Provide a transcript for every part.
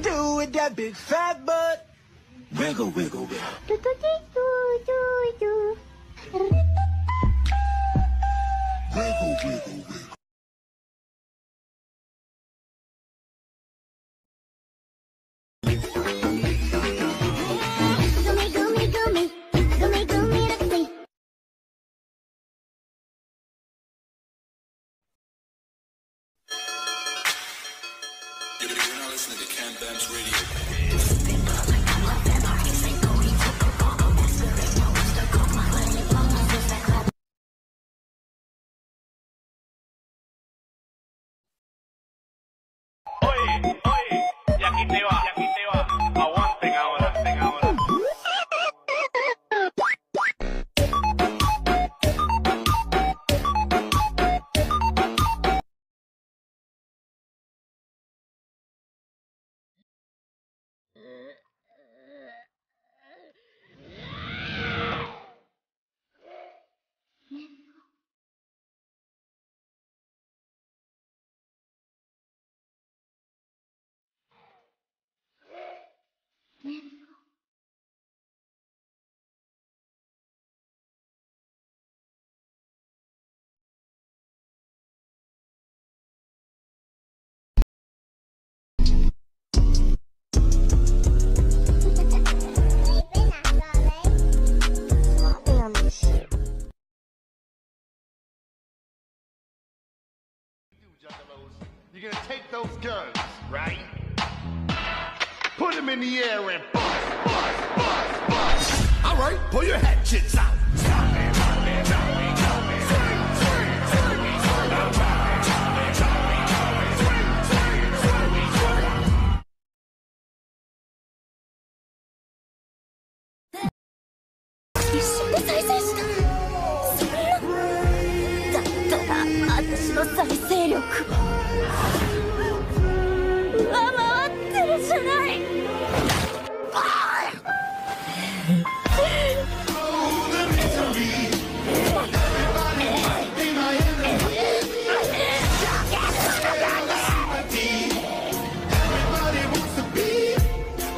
Do with that big fat butt. Wiggle, wiggle, wiggle. Do, do, do, do. Wiggle, wiggle, wiggle. Listening to Ken Bams Radio. Y aquí te va. Ahora. juggalos, you're gonna take those guns, right? Put them in the air and bust, bust, bust, bust. All right, pull your hatchets out. Stop it, stop it, stop it, stop it.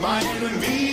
my enemy.